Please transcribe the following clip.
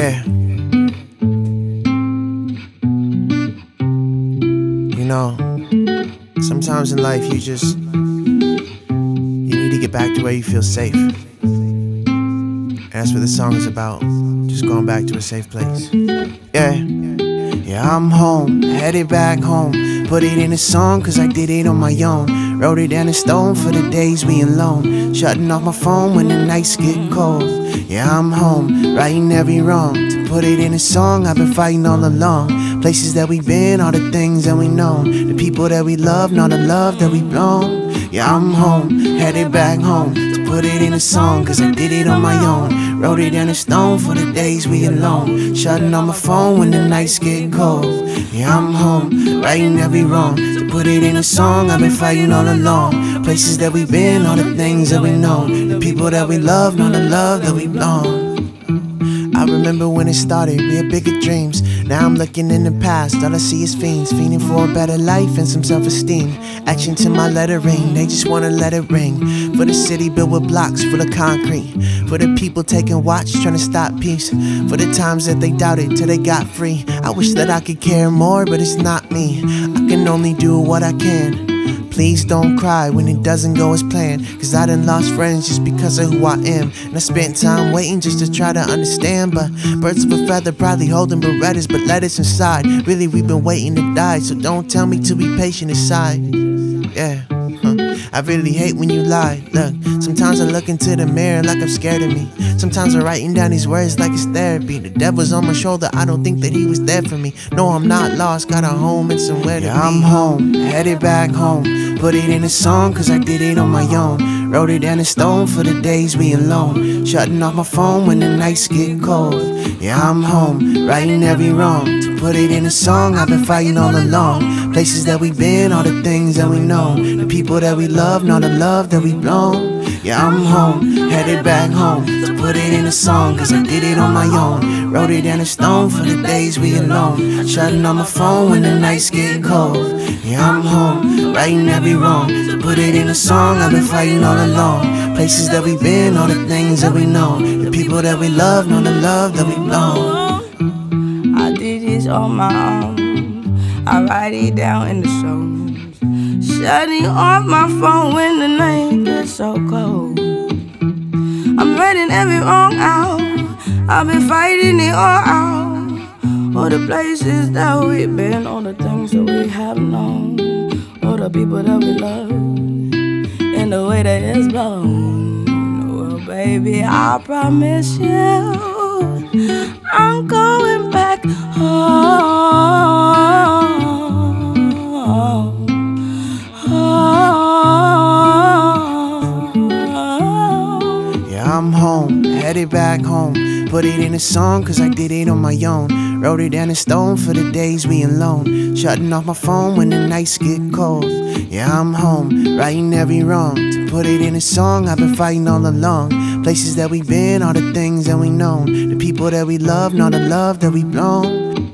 Yeah. You know, sometimes in life you just you need to get back to where you feel safe. And that's what the song is about. Just going back to a safe place. Yeah. Yeah, I'm home, headed back home. Put it in a song, cause I did it on my own. Wrote it down in stone for the days we alone. Shutting off my phone when the nights get cold. Yeah, I'm home, righting every wrong. To put it in a song, I've been fighting all along. Places that we've been, all the things that we know. The people that we love, not the love that we've blown. Yeah, I'm home, headed back home. To put it in a song, cause I did it on my own. Wrote it in a stone for the days we alone. Shutting on my phone when the nights get cold. Yeah, I'm home, righting every wrong. To put it in a song, I've been fighting all along. Places that we've been, all the things that we know. The people that we love, not the love that we blown. I remember when it started, we had bigger dreams. Now I'm looking in the past, all I see is fiends, fiending for a better life and some self esteem. Action to my lettering, they just wanna let it ring. For the city built with blocks full of concrete. For the people taking watch, trying to stop peace. For the times that they doubted till they got free. I wish that I could care more, but it's not me. I can only do what I can. Please don't cry when it doesn't go as planned. Cause I done lost friends just because of who I am. And I spent time waiting just to try to understand. But birds of a feather probably holding berettas, but letters inside. Really, we've been waiting to die. So don't tell me to be patient inside. Yeah. I really hate when you lie. Look, sometimes I look into the mirror like I'm scared of me. Sometimes I'm writing down these words like it's therapy. The devil's on my shoulder, I don't think that he was there for me. No, I'm not lost, got a home and somewhere to yeah, I'm home, headed back home. Put it in a song, cause I did it on my own. Wrote it down in stone for the days we alone. Shutting off my phone when the nights get cold. Yeah, I'm home, righting every wrong. Put it in a song, I've been fighting all along. Places that we've been, all the things that we know. The people that we love, not the love that we've blown. Yeah, I'm home, headed back home. To put it in a song, cause I did it on my own. Wrote it down in stone for the days we alone. Shutting on my phone when the nights get cold. Yeah, I'm home, righting every wrong. To put it in a song, I've been fighting all along. Places that we've been, all the things that we know. The people that we love, not the love that we've blown. On my own. I write it down in the songs. Shutting off my phone when the night gets so cold. I'm writing every wrong out. I've been fighting it all out. All the places that we've been, all the things that we have known, all the people that we love, and the way that it's blown. Well, baby, I promise you, I'm going back home. home. Yeah, I'm home, headed back home. Put it in a song, cause I did it on my own. Wrote it down in stone for the days we alone. Shutting off my phone when the nights get cold. Yeah, I'm home, righting every wrong. To put it in a song, I've been fighting all along. Places that we've been, all the things that we known. The people that we love, not the love that we've blown.